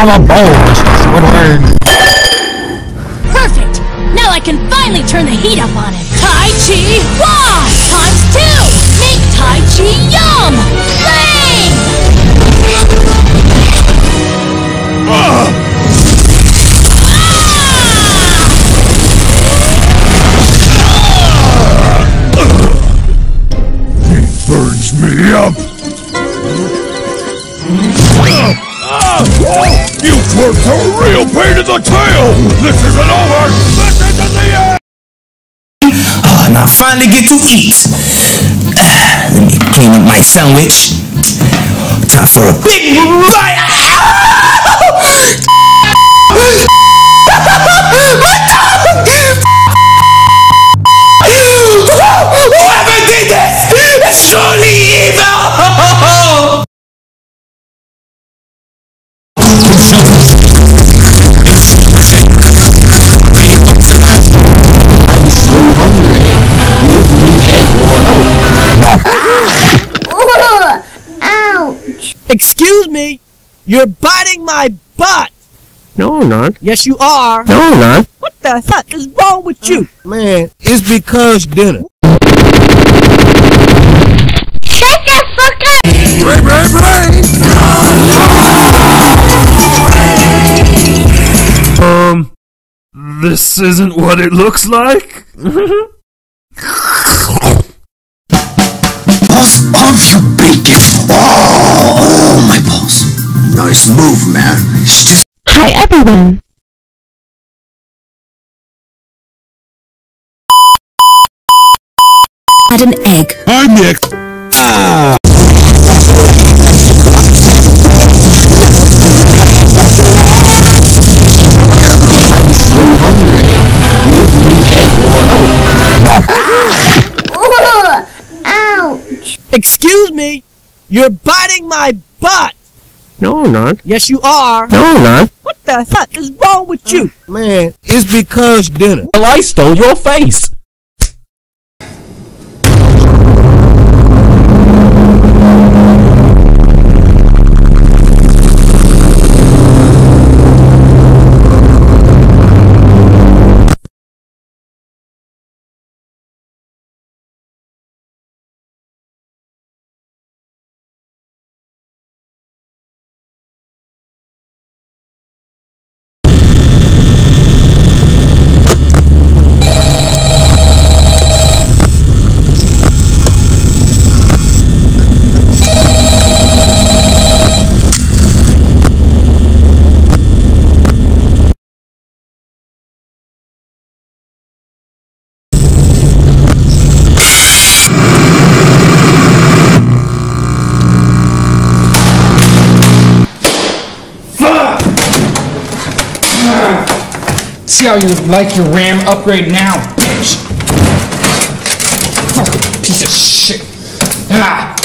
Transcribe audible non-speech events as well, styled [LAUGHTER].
I'm a boss, Squidward. Perfect! Now I can finally turn the heat up on it. Tai Chi Wah! Times two! Make Tai Chi Yum! Pain in the tail! This isn't over! This isn't the end! Oh, now I finally get to eat. Ah, let me clean up my sandwich. Time for a big bite. Excuse me, you're biting my butt. No, I'm not. Yes, you are. No, I'm not. What the heck is wrong with you? Man, it's because dinner. Brain, brain, brain! Um, this isn't what it looks like? [LAUGHS] Balls Nice move, man. It's just Hi everyone. Add an egg. I'm Nick. Excuse me, you're biting my butt. No, I'm not. Yes, you are. No, I'm not. What the fuck is wrong with you? Man, it's because dinner. Well, I stole your face. See how you like your RAM upgrade now, bitch. Fucking piece of shit. Ah.